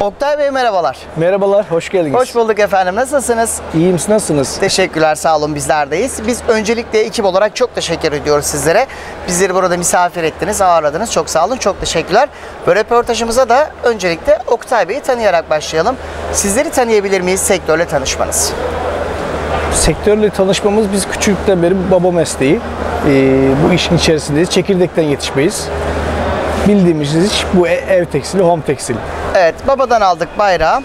Oktay Bey merhabalar. Merhabalar, hoş geldiniz. Hoş bulduk efendim. Nasılsınız? İyiyim, siz nasılsınız? Teşekkürler, sağ olun bizlerdeyiz. Biz öncelikle ekip olarak çok teşekkür ediyoruz sizlere. Bizleri burada misafir ettiniz, ağırladınız. Çok sağ olun, çok teşekkürler. Ve röportajımıza da öncelikle Oktay Bey'i tanıyarak başlayalım. Sizleri tanıyabilir miyiz sektörle tanışmanız? Sektörle tanışmamız biz küçüklükten beri baba mesleği. Ee, bu işin içerisindeyiz. Çekirdekten yetişmeyiz. Bildiğimiz iş bu e- ev tekstili, home tekstil. Evet, babadan aldık bayrağı.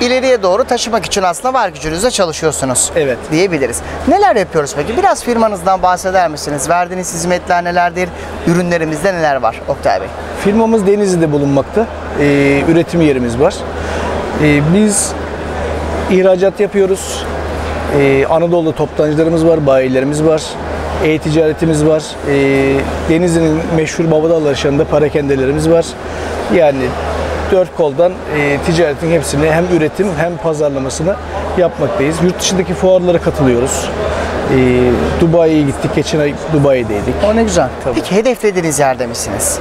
İleriye doğru taşımak için aslında var gücünüzle çalışıyorsunuz. Evet. Diyebiliriz. Neler yapıyoruz peki? Biraz firmanızdan bahseder misiniz? Verdiğiniz hizmetler nelerdir? Ürünlerimizde neler var Oktay Bey? Firmamız Denizli'de bulunmakta. Ee, üretim yerimiz var. Ee, biz ihracat yapıyoruz. Ee, Anadolu'da toptancılarımız var, bayilerimiz var. E-ticaretimiz var. Ee, Denizli'nin meşhur Babadağlar Aşağı'nda parakendelerimiz var. Yani dört koldan e, ticaretin hepsini hem üretim hem pazarlamasını yapmaktayız. Yurt dışındaki fuarlara katılıyoruz. Ee, Dubai'ye gittik. Geçen ay Dubai'deydik. O ne güzel. Tabii. Peki hedeflediğiniz yerde misiniz?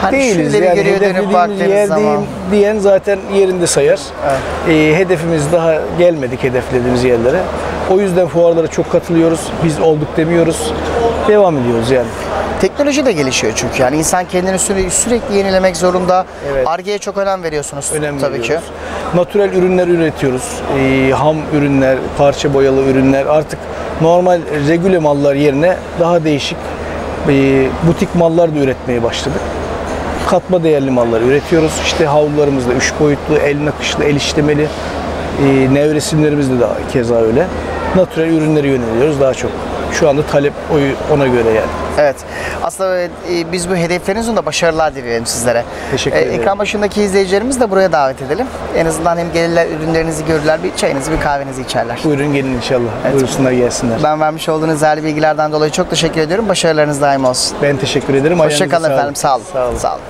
Hani değiliz. Yani hedeflediğimiz yer zaman. değil diyen zaten yerinde sayar. Ee, hedefimiz daha gelmedik hedeflediğimiz yerlere. O yüzden fuarlara çok katılıyoruz. Biz olduk demiyoruz. Devam ediyoruz yani. Teknoloji de gelişiyor çünkü. Yani insan kendini sürekli, sürekli yenilemek zorunda. Arge'ye çok önem veriyorsunuz Önem tabii veriyoruz. Natürel ürünler üretiyoruz. Ee, ham ürünler, parça boyalı ürünler. Artık normal regüle mallar yerine daha değişik e, butik mallar da üretmeye başladık. Katma değerli mallar üretiyoruz. İşte havlularımızda üç boyutlu, el nakışlı, el işlemeli. E, nevresimlerimizde de keza öyle. Natürel ürünleri yöneliyoruz daha çok. Şu anda talep o- ona göre yani. Evet. Aslında e, biz bu hedeflerinizin de başarılar dileyelim sizlere. Teşekkür E, ederim. Ekran başındaki izleyicilerimizi de buraya davet edelim. En azından hem gelirler, ürünlerinizi görürler, bir çayınızı, bir kahvenizi içerler. Buyurun gelin inşallah. Buyursunlar gelsinler. Ben vermiş olduğunuz değerli bilgilerden dolayı çok teşekkür ediyorum. Başarılarınız daim olsun. Ben teşekkür ederim. Hoşçakalın efendim. Sağ olun. Sağ olun. Sağ olun.